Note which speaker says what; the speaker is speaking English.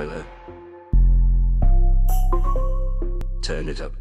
Speaker 1: Tyler. Turn it up.